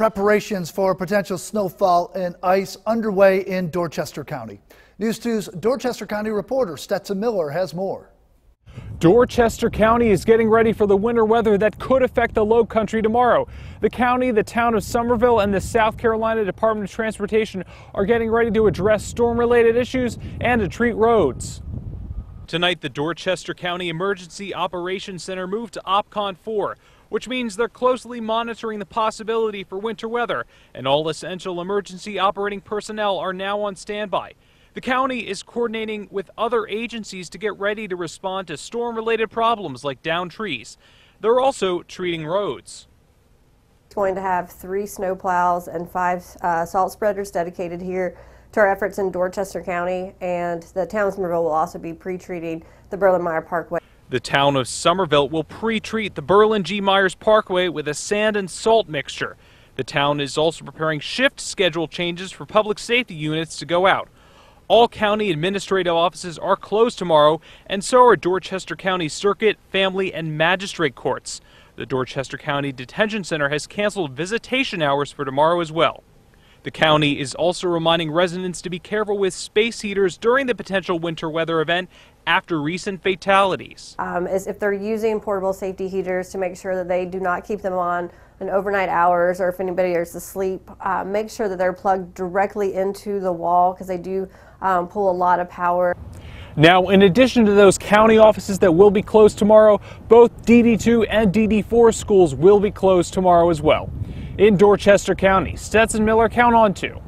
Preparations for potential snowfall and ice underway in Dorchester County. News 2's Dorchester County reporter Stetson Miller has more. Dorchester County is getting ready for the winter weather that could affect the low country tomorrow. The county, the town of Summerville, and the South Carolina Department of Transportation are getting ready to address storm related issues and to treat roads. Tonight, the Dorchester County Emergency Operations Center moved to OPCON 4 which means they're closely monitoring the possibility for winter weather, and all essential emergency operating personnel are now on standby. The county is coordinating with other agencies to get ready to respond to storm related problems like downed trees. They're also treating roads. It's going to have three snow plows and five uh, salt spreaders dedicated here to our efforts in Dorchester County, and the town of Summerville will also be pre-treating the Berlin-Meyer Parkway. The town of Summerville will pre-treat the Berlin G. Myers Parkway with a sand and salt mixture. The town is also preparing shift schedule changes for public safety units to go out. All county administrative offices are closed tomorrow, and so are Dorchester County Circuit, Family, and Magistrate Courts. The Dorchester County Detention Center has canceled visitation hours for tomorrow as well. The county is also reminding residents to be careful with space heaters during the potential winter weather event after recent fatalities. Um, is if they're using portable safety heaters to make sure that they do not keep them on in overnight hours or if anybody is asleep, uh, make sure that they're plugged directly into the wall because they do um, pull a lot of power. Now, in addition to those county offices that will be closed tomorrow, both DD2 and DD4 schools will be closed tomorrow as well in Dorchester County. Stetson Miller, count on two.